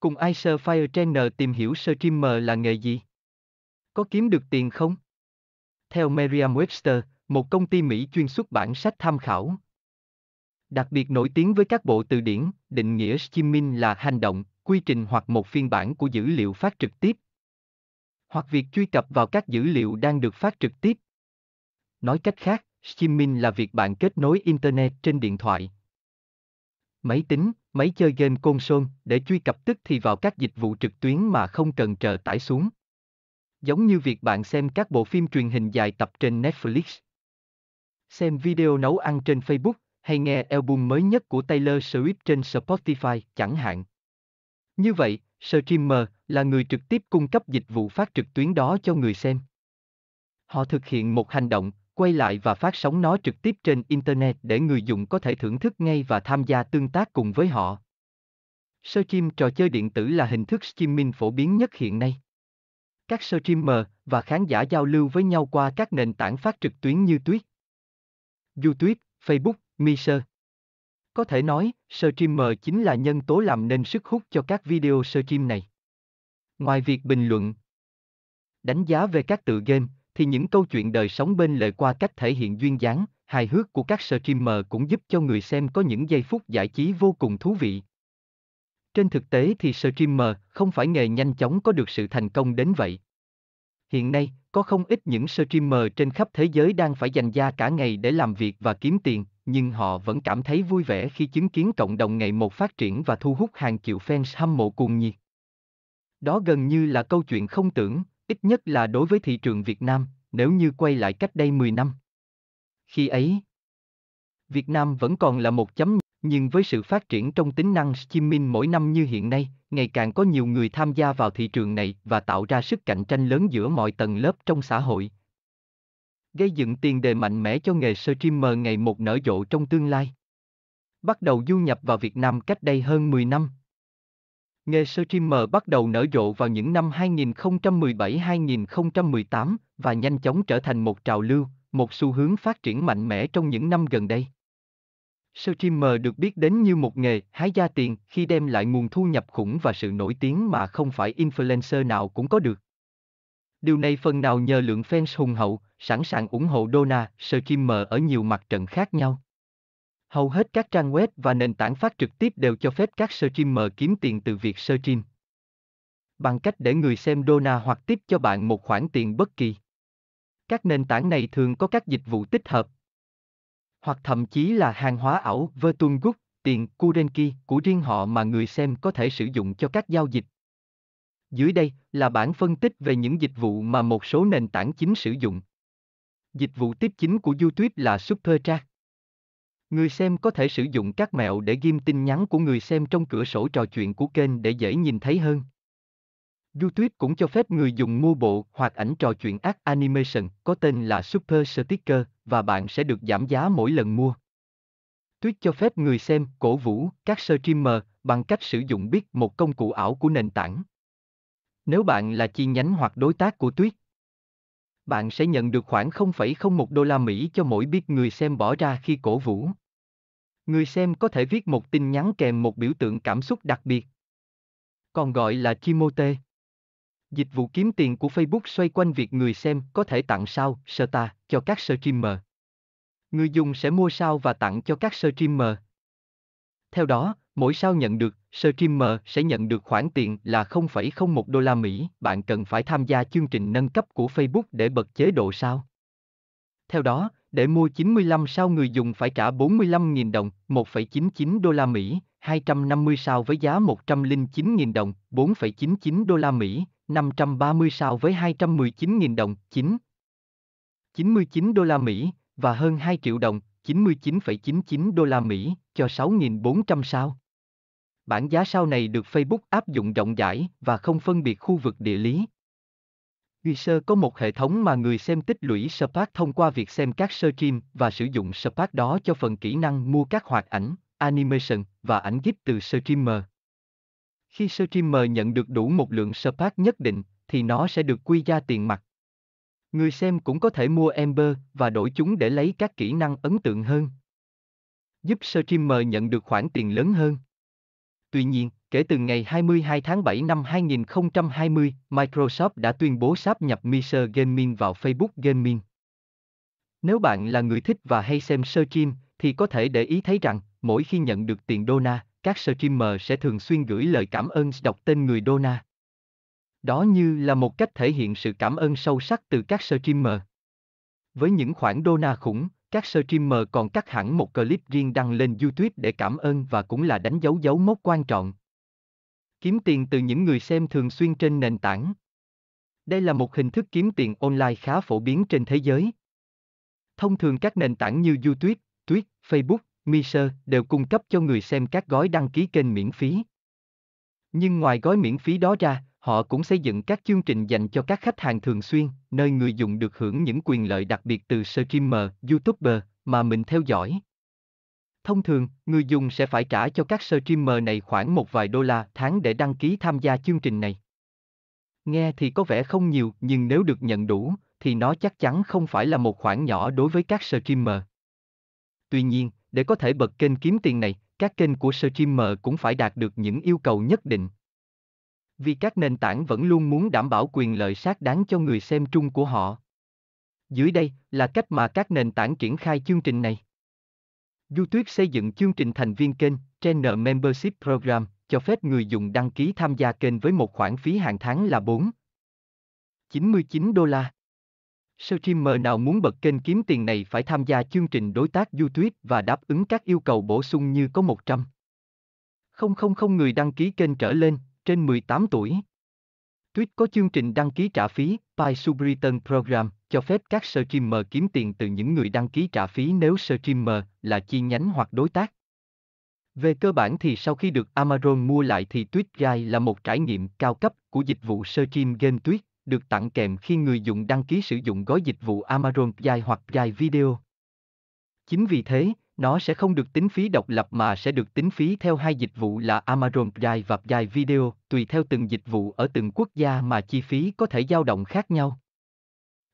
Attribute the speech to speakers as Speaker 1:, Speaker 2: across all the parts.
Speaker 1: Cùng Ice Fire Trainer tìm hiểu streamer là nghề gì? Có kiếm được tiền không? Theo Merriam-Webster, một công ty Mỹ chuyên xuất bản sách tham khảo. Đặc biệt nổi tiếng với các bộ từ điển, định nghĩa streaming là hành động, quy trình hoặc một phiên bản của dữ liệu phát trực tiếp. Hoặc việc truy cập vào các dữ liệu đang được phát trực tiếp. Nói cách khác, streaming là việc bạn kết nối Internet trên điện thoại, máy tính, máy chơi game console để truy cập tức thì vào các dịch vụ trực tuyến mà không cần chờ tải xuống. Giống như việc bạn xem các bộ phim truyền hình dài tập trên Netflix. Xem video nấu ăn trên Facebook, hay nghe album mới nhất của Taylor Swift trên Spotify chẳng hạn. Như vậy, streamer là người trực tiếp cung cấp dịch vụ phát trực tuyến đó cho người xem. Họ thực hiện một hành động, quay lại và phát sóng nó trực tiếp trên Internet để người dùng có thể thưởng thức ngay và tham gia tương tác cùng với họ. Stream trò chơi điện tử là hình thức streaming phổ biến nhất hiện nay. Các streamer và khán giả giao lưu với nhau qua các nền tảng phát trực tuyến như Twitch, YouTube, Facebook, Mixer. Có thể nói, streamer chính là nhân tố làm nên sức hút cho các video stream này. Ngoài việc bình luận, đánh giá về các tựa game, thì những câu chuyện đời sống bên lề qua cách thể hiện duyên dáng, hài hước của các streamer cũng giúp cho người xem có những giây phút giải trí vô cùng thú vị. Trên thực tế thì streamer không phải nghề nhanh chóng có được sự thành công đến vậy. Hiện nay, có không ít những streamer trên khắp thế giới đang phải dành ra cả ngày để làm việc và kiếm tiền, nhưng họ vẫn cảm thấy vui vẻ khi chứng kiến cộng đồng ngày một phát triển và thu hút hàng triệu fans hâm mộ cuồng nhiệt. Đó gần như là câu chuyện không tưởng, ít nhất là đối với thị trường Việt Nam, nếu như quay lại cách đây 10 năm. Khi ấy, Việt Nam vẫn còn là một chấm, nhưng với sự phát triển trong tính năng streaming mỗi năm như hiện nay, ngày càng có nhiều người tham gia vào thị trường này và tạo ra sức cạnh tranh lớn giữa mọi tầng lớp trong xã hội. Gây dựng tiền đề mạnh mẽ cho nghề streamer ngày một nở rộ trong tương lai. Bắt đầu du nhập vào Việt Nam cách đây hơn 10 năm, Nghề streamer bắt đầu nở rộ vào những năm 2017-2018 và nhanh chóng trở thành một trào lưu, một xu hướng phát triển mạnh mẽ trong những năm gần đây. Streamer được biết đến như một nghề hái ra tiền khi đem lại nguồn thu nhập khủng và sự nổi tiếng mà không phải influencer nào cũng có được. Điều này phần nào nhờ lượng fans hùng hậu, sẵn sàng ủng hộ Dona streamer ở nhiều mặt trận khác nhau. Hầu hết các trang web và nền tảng phát trực tiếp đều cho phép các streamer kiếm tiền từ việc stream. Bằng cách để người xem Dona hoặc tiếp cho bạn một khoản tiền bất kỳ. Các nền tảng này thường có các dịch vụ tích hợp. Hoặc thậm chí là hàng hóa ảo Virtual Good, tiền Kurenki của riêng họ mà người xem có thể sử dụng cho các giao dịch. Dưới đây là bản phân tích về những dịch vụ mà một số nền tảng chính sử dụng. Dịch vụ tiếp chính của YouTube là SuperChat. Người xem có thể sử dụng các mẹo để ghim tin nhắn của người xem trong cửa sổ trò chuyện của kênh để dễ nhìn thấy hơn. YouTube cũng cho phép người dùng mua bộ hoặc ảnh trò chuyện Art Animation có tên là Super Sticker và bạn sẽ được giảm giá mỗi lần mua. Tweet cho phép người xem cổ vũ các streamer bằng cách sử dụng biết một công cụ ảo của nền tảng. Nếu bạn là chi nhánh hoặc đối tác của Tweet, bạn sẽ nhận được khoảng 0,01 đô la Mỹ cho mỗi biết người xem bỏ ra khi cổ vũ. Người xem có thể viết một tin nhắn kèm một biểu tượng cảm xúc đặc biệt. Còn gọi là Chimote. Dịch vụ kiếm tiền của Facebook xoay quanh việc người xem có thể tặng sao, star cho các streamer. Người dùng sẽ mua sao và tặng cho các streamer. Theo đó, mỗi sao nhận được, streamer sẽ nhận được khoản tiền là 0,01 đô la Mỹ. Bạn cần phải tham gia chương trình nâng cấp của Facebook để bật chế độ sao. Theo đó, để mua 95 sao người dùng phải trả 45.000 đồng, 1,99 đô la Mỹ, 250 sao với giá 109.000 đồng, 4,99 đô la Mỹ, 530 sao với 219.000 đồng, 9 99 đô la Mỹ và hơn 2 triệu đồng, 99,99 đô la Mỹ cho 6.400 sao. Bản giá sao này được Facebook áp dụng rộng rãi và không phân biệt khu vực địa lý. User có một hệ thống mà người xem tích lũy Spark thông qua việc xem các stream và sử dụng Spark đó cho phần kỹ năng mua các hoạt ảnh, animation và ảnh GIF từ streamer. Khi streamer nhận được đủ một lượng Spark nhất định, thì nó sẽ được quy ra tiền mặt. Người xem cũng có thể mua Ember và đổi chúng để lấy các kỹ năng ấn tượng hơn. Giúp streamer nhận được khoản tiền lớn hơn. Tuy nhiên, Kể từ ngày 22 tháng 7 năm 2020, Microsoft đã tuyên bố sáp nhập Mixer Gaming vào Facebook Gaming. Nếu bạn là người thích và hay xem stream, thì có thể để ý thấy rằng, mỗi khi nhận được tiền Dona, các streamer sẽ thường xuyên gửi lời cảm ơn đọc tên người Dona. Đó như là một cách thể hiện sự cảm ơn sâu sắc từ các streamer. Với những khoản Dona khủng, các streamer còn cắt hẳn một clip riêng đăng lên YouTube để cảm ơn và cũng là đánh dấu dấu mốc quan trọng. Kiếm tiền từ những người xem thường xuyên trên nền tảng. Đây là một hình thức kiếm tiền online khá phổ biến trên thế giới. Thông thường các nền tảng như YouTube, Twitter, Facebook, Mixer đều cung cấp cho người xem các gói đăng ký kênh miễn phí. Nhưng ngoài gói miễn phí đó ra, họ cũng xây dựng các chương trình dành cho các khách hàng thường xuyên, nơi người dùng được hưởng những quyền lợi đặc biệt từ streamer, YouTuber mà mình theo dõi. Thông thường, người dùng sẽ phải trả cho các streamer này khoảng một vài đô la tháng để đăng ký tham gia chương trình này. Nghe thì có vẻ không nhiều, nhưng nếu được nhận đủ, thì nó chắc chắn không phải là một khoản nhỏ đối với các streamer. Tuy nhiên, để có thể bật kênh kiếm tiền này, các kênh của streamer cũng phải đạt được những yêu cầu nhất định. Vì các nền tảng vẫn luôn muốn đảm bảo quyền lợi xác đáng cho người xem trung của họ. Dưới đây là cách mà các nền tảng triển khai chương trình này. YouTube xây dựng chương trình thành viên kênh, Channel Membership Program, cho phép người dùng đăng ký tham gia kênh với một khoản phí hàng tháng là 4 99 đô la. Streamer nào muốn bật kênh kiếm tiền này phải tham gia chương trình đối tác YouTube và đáp ứng các yêu cầu bổ sung như có 100 không không không người đăng ký kênh trở lên, trên 18 tuổi. Tuyết có chương trình đăng ký trả phí, Pi Subreturn Program, cho phép các streamer kiếm tiền từ những người đăng ký trả phí nếu streamer là chi nhánh hoặc đối tác. Về cơ bản thì sau khi được Amazon mua lại thì Tweet Guide là một trải nghiệm cao cấp của dịch vụ stream game Tweet, được tặng kèm khi người dùng đăng ký sử dụng gói dịch vụ Amazon Guide hoặc Guide Video. Chính vì thế, nó sẽ không được tính phí độc lập mà sẽ được tính phí theo hai dịch vụ là Amazon Prime và Prime Video, tùy theo từng dịch vụ ở từng quốc gia mà chi phí có thể dao động khác nhau.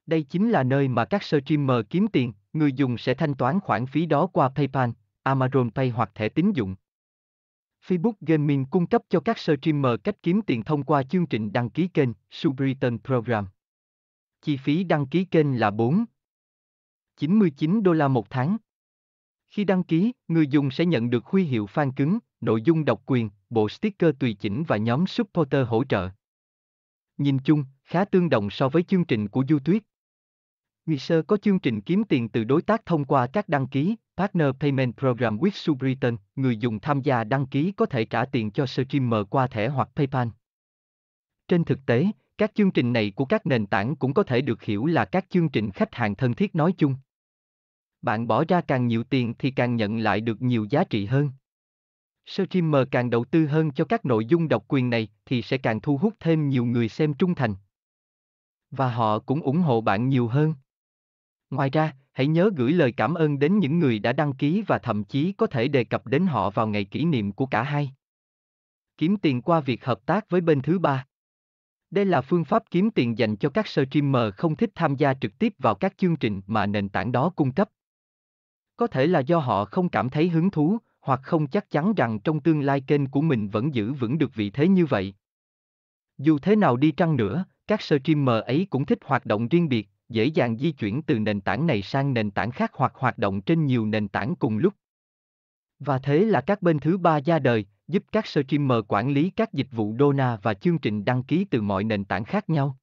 Speaker 1: Đây chính là nơi mà các streamer kiếm tiền, người dùng sẽ thanh toán khoản phí đó qua PayPal, Amazon Pay hoặc thẻ tín dụng. Facebook Gaming cung cấp cho các streamer cách kiếm tiền thông qua chương trình đăng ký kênh SubriTon Program. Chi phí đăng ký kênh là 4 99 đô la một tháng. Khi đăng ký, người dùng sẽ nhận được huy hiệu fan cứng, nội dung độc quyền, bộ sticker tùy chỉnh và nhóm supporter hỗ trợ. Nhìn chung, khá tương đồng so với chương trình của YouTube. Mixer có chương trình kiếm tiền từ đối tác thông qua các đăng ký, Partner Payment Program with Subriton, người dùng tham gia đăng ký có thể trả tiền cho streamer qua thẻ hoặc PayPal. Trên thực tế, các chương trình này của các nền tảng cũng có thể được hiểu là các chương trình khách hàng thân thiết nói chung bạn bỏ ra càng nhiều tiền thì càng nhận lại được nhiều giá trị hơn. Streamer càng đầu tư hơn cho các nội dung độc quyền này thì sẽ càng thu hút thêm nhiều người xem trung thành. Và họ cũng ủng hộ bạn nhiều hơn. Ngoài ra, hãy nhớ gửi lời cảm ơn đến những người đã đăng ký và thậm chí có thể đề cập đến họ vào ngày kỷ niệm của cả hai. Kiếm tiền qua việc hợp tác với bên thứ ba. Đây là phương pháp kiếm tiền dành cho các streamer không thích tham gia trực tiếp vào các chương trình mà nền tảng đó cung cấp. Có thể là do họ không cảm thấy hứng thú, hoặc không chắc chắn rằng trong tương lai kênh của mình vẫn giữ vững được vị thế như vậy. Dù thế nào đi chăng nữa, các streamer ấy cũng thích hoạt động riêng biệt, dễ dàng di chuyển từ nền tảng này sang nền tảng khác hoặc hoạt động trên nhiều nền tảng cùng lúc. Và thế là các bên thứ ba ra đời, giúp các streamer quản lý các dịch vụ Dona và chương trình đăng ký từ mọi nền tảng khác nhau.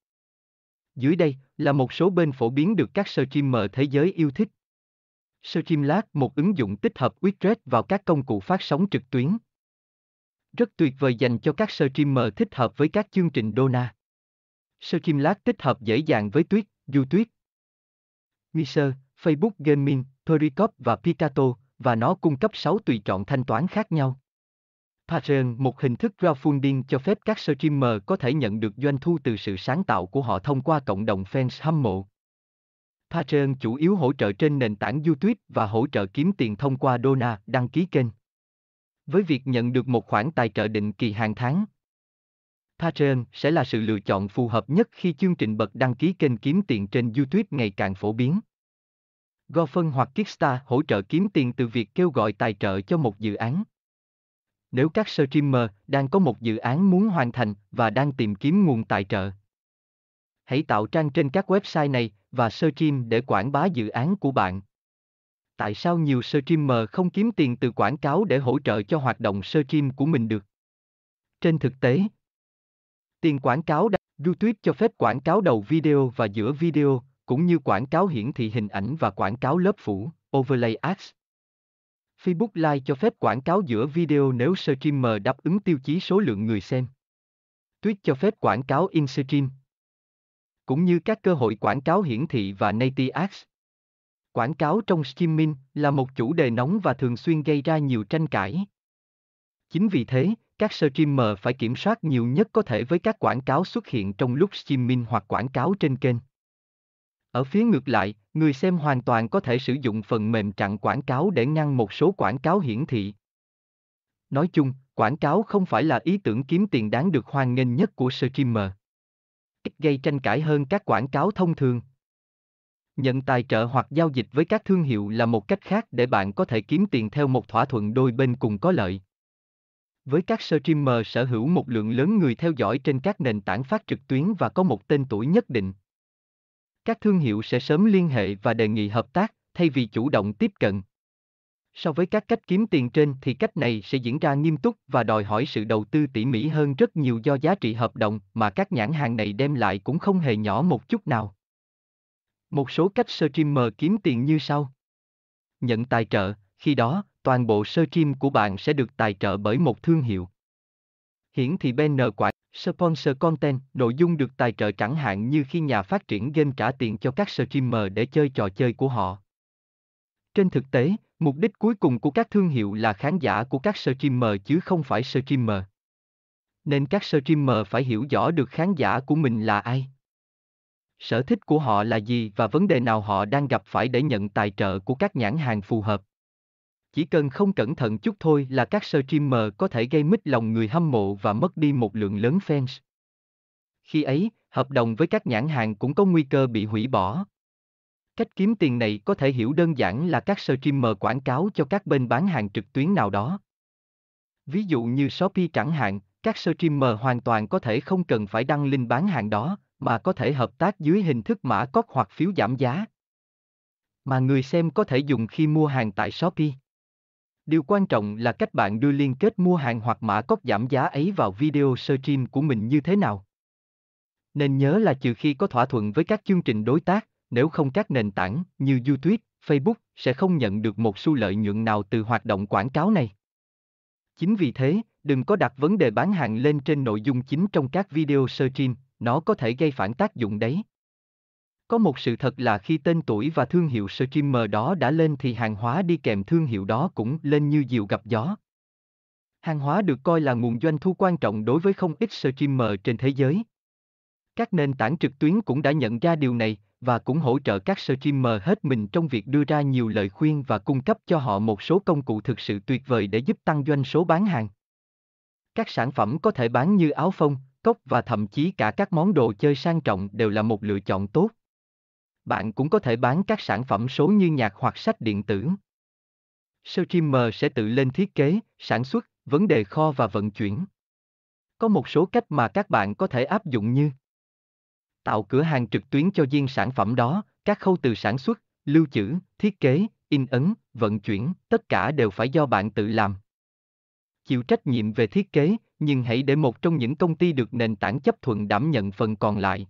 Speaker 1: Dưới đây là một số bên phổ biến được các streamer thế giới yêu thích. Streamlabs một ứng dụng tích hợp widget vào các công cụ phát sóng trực tuyến. Rất tuyệt vời dành cho các streamer thích hợp với các chương trình Dona. Streamlabs tích hợp dễ dàng với Twitch, YouTube, Mixer, Facebook Gaming, Pericop và Picato, và nó cung cấp 6 tùy chọn thanh toán khác nhau. Patreon, một hình thức crowdfunding cho phép các streamer có thể nhận được doanh thu từ sự sáng tạo của họ thông qua cộng đồng fans hâm mộ. Patreon chủ yếu hỗ trợ trên nền tảng YouTube và hỗ trợ kiếm tiền thông qua Dona, đăng ký kênh. Với việc nhận được một khoản tài trợ định kỳ hàng tháng, Patreon sẽ là sự lựa chọn phù hợp nhất khi chương trình bật đăng ký kênh kiếm tiền trên YouTube ngày càng phổ biến. GoFund hoặc Kickstarter hỗ trợ kiếm tiền từ việc kêu gọi tài trợ cho một dự án. Nếu các streamer đang có một dự án muốn hoàn thành và đang tìm kiếm nguồn tài trợ, hãy tạo trang trên các website này và stream để quảng bá dự án của bạn. Tại sao nhiều streamer không kiếm tiền từ quảng cáo để hỗ trợ cho hoạt động stream của mình được? Trên thực tế, tiền quảng cáo đã YouTube cho phép quảng cáo đầu video và giữa video, cũng như quảng cáo hiển thị hình ảnh và quảng cáo lớp phủ, overlay ads. Facebook Live cho phép quảng cáo giữa video nếu streamer đáp ứng tiêu chí số lượng người xem. Twitch cho phép quảng cáo in-stream, cũng như các cơ hội quảng cáo hiển thị và native ads. Quảng cáo trong streaming là một chủ đề nóng và thường xuyên gây ra nhiều tranh cãi. Chính vì thế, các streamer phải kiểm soát nhiều nhất có thể với các quảng cáo xuất hiện trong lúc streaming hoặc quảng cáo trên kênh. Ở phía ngược lại, người xem hoàn toàn có thể sử dụng phần mềm chặn quảng cáo để ngăn một số quảng cáo hiển thị. Nói chung, quảng cáo không phải là ý tưởng kiếm tiền đáng được hoan nghênh nhất của streamer. Ít gây tranh cãi hơn các quảng cáo thông thường. Nhận tài trợ hoặc giao dịch với các thương hiệu là một cách khác để bạn có thể kiếm tiền theo một thỏa thuận đôi bên cùng có lợi. Với các streamer sở hữu một lượng lớn người theo dõi trên các nền tảng phát trực tuyến và có một tên tuổi nhất định, các thương hiệu sẽ sớm liên hệ và đề nghị hợp tác, thay vì chủ động tiếp cận. So với các cách kiếm tiền trên thì cách này sẽ diễn ra nghiêm túc và đòi hỏi sự đầu tư tỉ mỉ hơn rất nhiều do giá trị hợp đồng mà các nhãn hàng này đem lại cũng không hề nhỏ một chút nào. Một số cách streamer kiếm tiền như sau. Nhận tài trợ, khi đó, toàn bộ sơ kim của bạn sẽ được tài trợ bởi một thương hiệu. Hiển thị banner quảng Sponsor content, nội dung được tài trợ chẳng hạn như khi nhà phát triển game trả tiền cho các streamer để chơi trò chơi của họ. Trên thực tế, mục đích cuối cùng của các thương hiệu là khán giả của các streamer chứ không phải streamer. Nên các streamer phải hiểu rõ được khán giả của mình là ai. Sở thích của họ là gì và vấn đề nào họ đang gặp phải để nhận tài trợ của các nhãn hàng phù hợp. Chỉ cần không cẩn thận chút thôi là các streamer có thể gây mít lòng người hâm mộ và mất đi một lượng lớn fans. Khi ấy, hợp đồng với các nhãn hàng cũng có nguy cơ bị hủy bỏ. Cách kiếm tiền này có thể hiểu đơn giản là các streamer quảng cáo cho các bên bán hàng trực tuyến nào đó. Ví dụ như Shopee chẳng hạn, các streamer hoàn toàn có thể không cần phải đăng link bán hàng đó, mà có thể hợp tác dưới hình thức mã cốt hoặc phiếu giảm giá. Mà người xem có thể dùng khi mua hàng tại Shopee. Điều quan trọng là cách bạn đưa liên kết mua hàng hoặc mã code giảm giá ấy vào video stream của mình như thế nào. Nên nhớ là trừ khi có thỏa thuận với các chương trình đối tác, nếu không các nền tảng như YouTube, Facebook sẽ không nhận được một xu lợi nhuận nào từ hoạt động quảng cáo này. Chính vì thế, đừng có đặt vấn đề bán hàng lên trên nội dung chính trong các video stream, nó có thể gây phản tác dụng đấy. Có một sự thật là khi tên tuổi và thương hiệu streamer đó đã lên thì hàng hóa đi kèm thương hiệu đó cũng lên như diều gặp gió. Hàng hóa được coi là nguồn doanh thu quan trọng đối với không ít streamer trên thế giới. Các nền tảng trực tuyến cũng đã nhận ra điều này và cũng hỗ trợ các streamer hết mình trong việc đưa ra nhiều lời khuyên và cung cấp cho họ một số công cụ thực sự tuyệt vời để giúp tăng doanh số bán hàng. Các sản phẩm có thể bán như áo phông, cốc và thậm chí cả các món đồ chơi sang trọng đều là một lựa chọn tốt. Bạn cũng có thể bán các sản phẩm số như nhạc hoặc sách điện tử. Streamer sẽ tự lên thiết kế, sản xuất, vấn đề kho và vận chuyển. Có một số cách mà các bạn có thể áp dụng như Tạo cửa hàng trực tuyến cho riêng sản phẩm đó, các khâu từ sản xuất, lưu trữ, thiết kế, in ấn, vận chuyển, tất cả đều phải do bạn tự làm. Chịu trách nhiệm về thiết kế, nhưng hãy để một trong những công ty được nền tảng chấp thuận đảm nhận phần còn lại.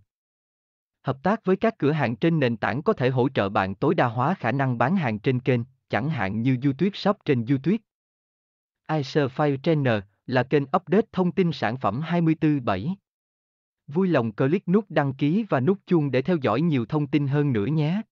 Speaker 1: Hợp tác với các cửa hàng trên nền tảng có thể hỗ trợ bạn tối đa hóa khả năng bán hàng trên kênh, chẳng hạn như YouTube Shop trên YouTube. Icer File Trainer là kênh update thông tin sản phẩm 24/7. Vui lòng click nút đăng ký và nút chuông để theo dõi nhiều thông tin hơn nữa nhé.